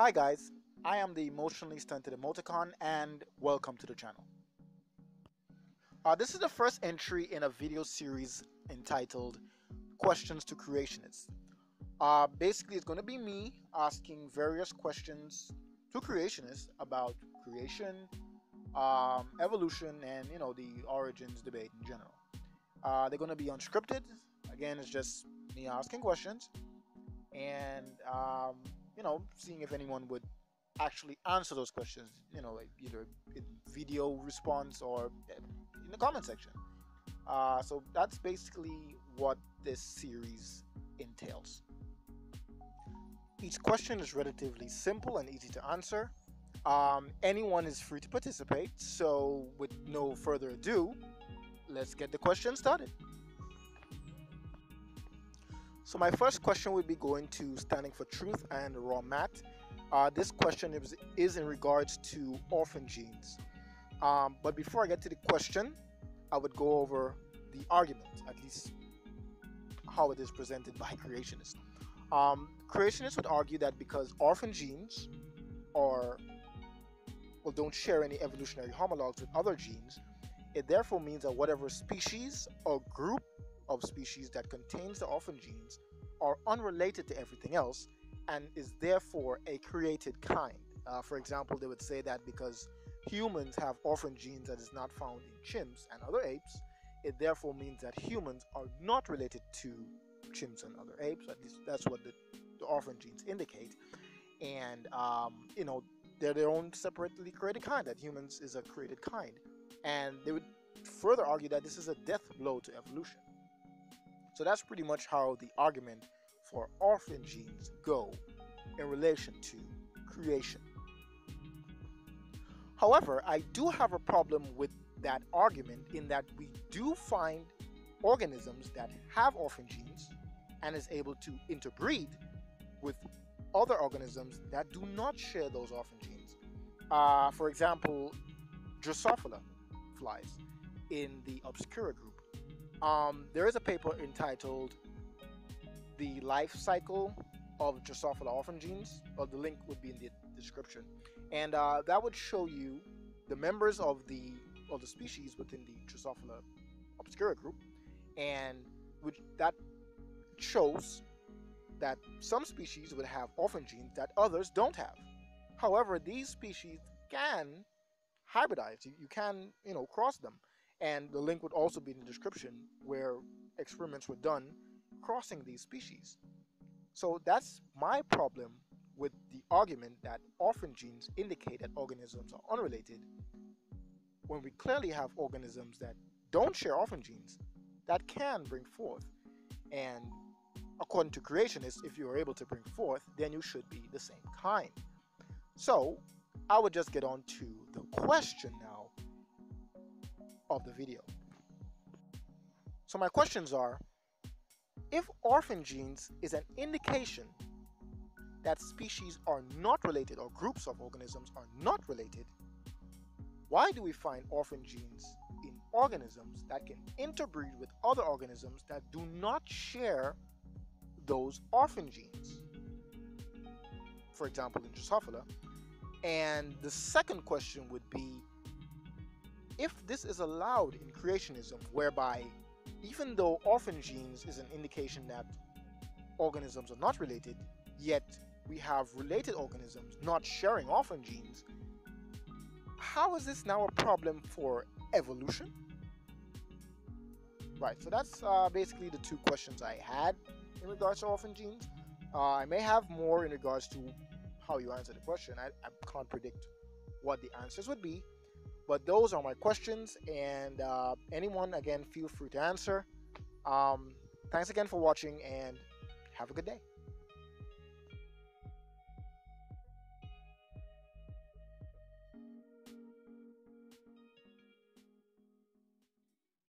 Hi guys, I am the emotionally stunted emoticon and welcome to the channel. Uh, this is the first entry in a video series entitled Questions to Creationists. Uh, basically, it's going to be me asking various questions to creationists about creation, um, evolution, and you know the origins debate in general. Uh, they're going to be unscripted. Again, it's just me asking questions, and um, you know, seeing if anyone would actually answer those questions, you know, like either in video response or in the comment section. Uh, so that's basically what this series entails. Each question is relatively simple and easy to answer. Um, anyone is free to participate, so with no further ado, let's get the question started. So my first question would be going to Standing for Truth and Raw Matt. Uh, this question is, is in regards to orphan genes. Um, but before I get to the question, I would go over the argument, at least how it is presented by creationists. Um, creationists would argue that because orphan genes are well don't share any evolutionary homologs with other genes, it therefore means that whatever species or group of species that contains the orphan genes are unrelated to everything else and is therefore a created kind. Uh, for example, they would say that because humans have orphan genes that is not found in chimps and other apes, it therefore means that humans are not related to chimps and other apes. At least that's what the, the orphan genes indicate. And, um, you know, they're their own separately created kind, that humans is a created kind. And they would further argue that this is a death blow to evolution. So that's pretty much how the argument for orphan genes go in relation to creation. However, I do have a problem with that argument in that we do find organisms that have orphan genes and is able to interbreed with other organisms that do not share those orphan genes. Uh, for example, Drosophila flies in the Obscura group um, there is a paper entitled The Life Cycle of Drosophila orphan genes. Well, the link would be in the description. And uh, that would show you the members of the of the species within the Drosophila obscura group. And which that shows that some species would have orphan genes that others don't have. However, these species can hybridize. You, you can, you know, cross them and the link would also be in the description where experiments were done crossing these species. So that's my problem with the argument that orphan genes indicate that organisms are unrelated when we clearly have organisms that don't share orphan genes that can bring forth. And according to creationists, if you are able to bring forth, then you should be the same kind. So I would just get on to the question now of the video. So my questions are, if orphan genes is an indication that species are not related or groups of organisms are not related, why do we find orphan genes in organisms that can interbreed with other organisms that do not share those orphan genes? For example, in Drosophila. And the second question would be if this is allowed in creationism, whereby even though orphan genes is an indication that organisms are not related, yet we have related organisms not sharing orphan genes, how is this now a problem for evolution? Right, so that's uh, basically the two questions I had in regards to orphan genes. Uh, I may have more in regards to how you answer the question. I, I can't predict what the answers would be, but those are my questions, and uh, anyone, again, feel free to answer. Um, thanks again for watching, and have a good day.